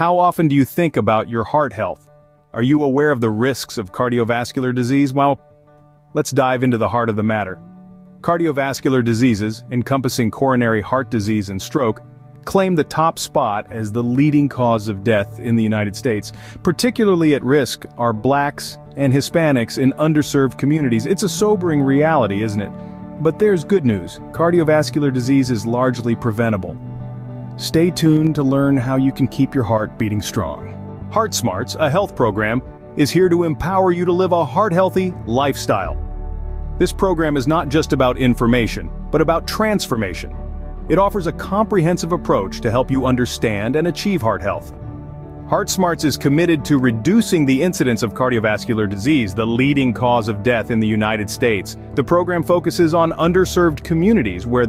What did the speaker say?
How often do you think about your heart health? Are you aware of the risks of cardiovascular disease? Well, let's dive into the heart of the matter. Cardiovascular diseases, encompassing coronary heart disease and stroke, claim the top spot as the leading cause of death in the United States. Particularly at risk are blacks and Hispanics in underserved communities. It's a sobering reality, isn't it? But there's good news. Cardiovascular disease is largely preventable. Stay tuned to learn how you can keep your heart beating strong. Heart Smarts, a health program, is here to empower you to live a heart-healthy lifestyle. This program is not just about information, but about transformation. It offers a comprehensive approach to help you understand and achieve heart health. Heart Smarts is committed to reducing the incidence of cardiovascular disease, the leading cause of death in the United States. The program focuses on underserved communities where the